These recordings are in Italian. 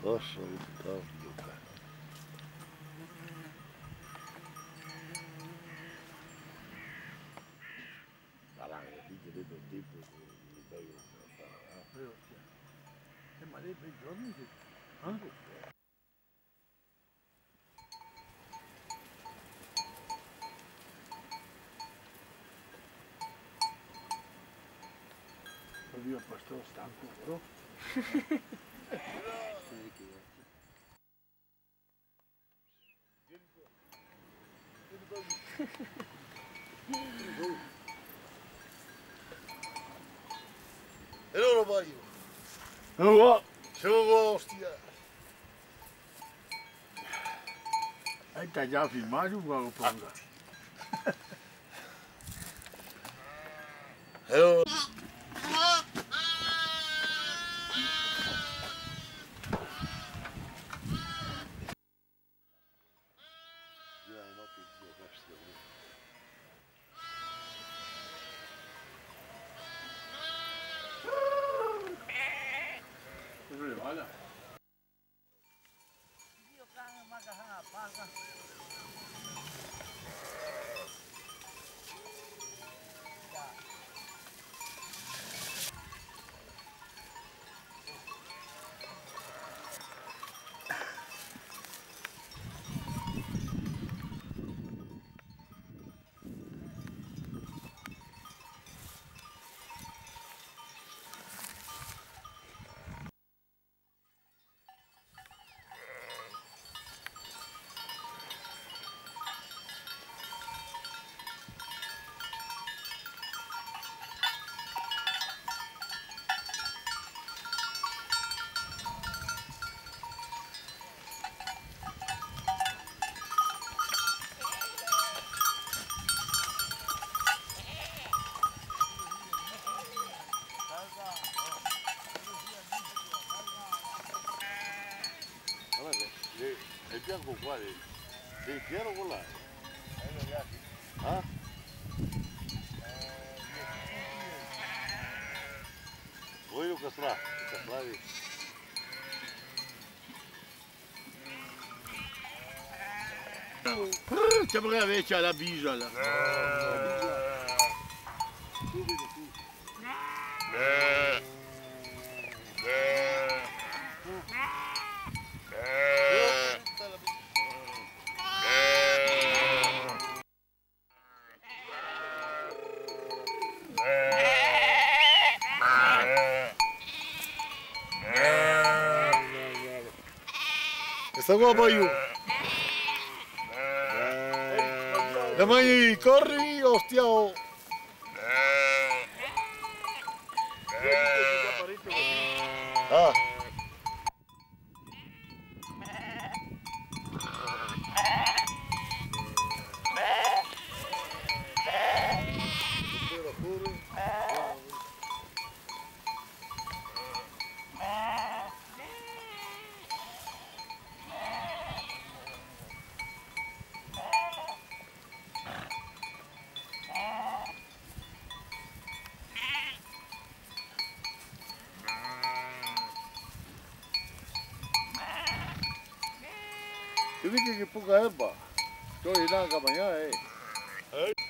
Posso Luca. Sarà che dice dentro il tempo che bello Eh, ma lei per giorni che... Eh? Io poi sto stanco, però. trabalho. Chuva. Chuva, hostia. tá já fiz mais um galo pra Eu... Come, come. Ejian ko kwa de. De quer ko la. o Goyo o Kasra de. C'è invece la bigia là. La Está guapo yo. Eh. Eh, Mañana corre. Vidi que pouca erva. Estou indo amanhã, hein?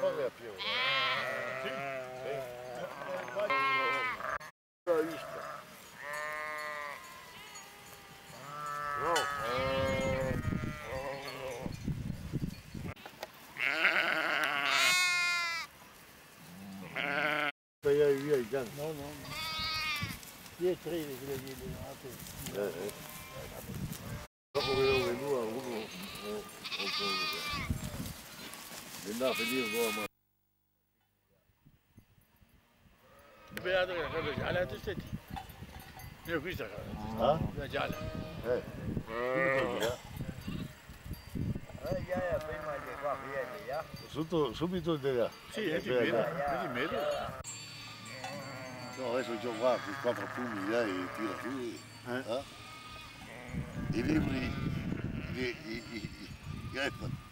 fuck up you. See? See? Egoísta. Não. La cosa gialla, tu stai. Io qui sta cosa. Ah? La gialla. Eh. Quindi via. Sotto, subito di là. Sì, è di Beh, meno. dai. È di meno. No, adesso c'ho qua con quattro pugni e tira su. Eh? I libri, i, i, i, i, ecco, Questa senza La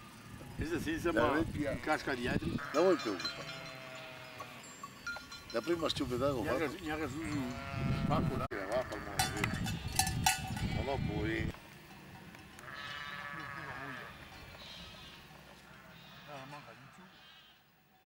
Esse é assim se é chama casca de adri. Da onde tu? Da prima stupida go. Nyaga nyaga zuzu. Pakula. Vá lá, o mundo. Olá, boi.